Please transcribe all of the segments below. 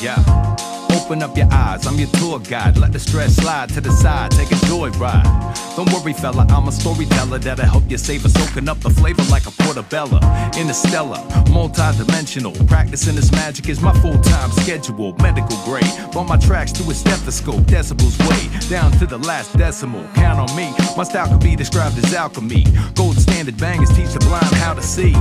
Yeah. Open up your eyes, I'm your tour guide. Let the stress slide to the side, take a joyride. Don't worry, fella, I'm a storyteller that'll help you savor, soaking up the flavor like a portobello. Interstellar, multi-dimensional. Practicing this magic is my full-time schedule. Medical grade, run my tracks through a stethoscope. Decibels way down to the last decimal. Count on me, my style could be described as alchemy. Gold standard bangers teach the blind how to see.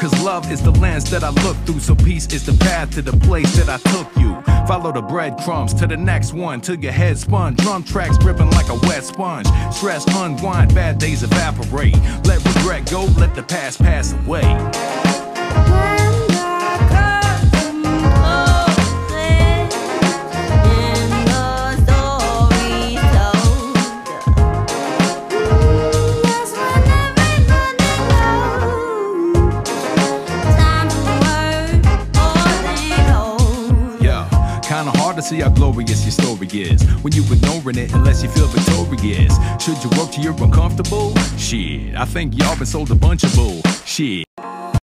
Cause love is the lens that I look through, so peace is the path to the place that I took you. Follow the breadcrumbs to the next one till your head spun. Drum tracks dripping like a wet sponge. Stress unwind, bad days evaporate. Let regret go, let the past pass away. Kinda hard to see how glorious your story is when you've ignoring it unless you feel victorious. Should you work till you're uncomfortable? Shit, I think y'all been sold a bunch of bull. Shit.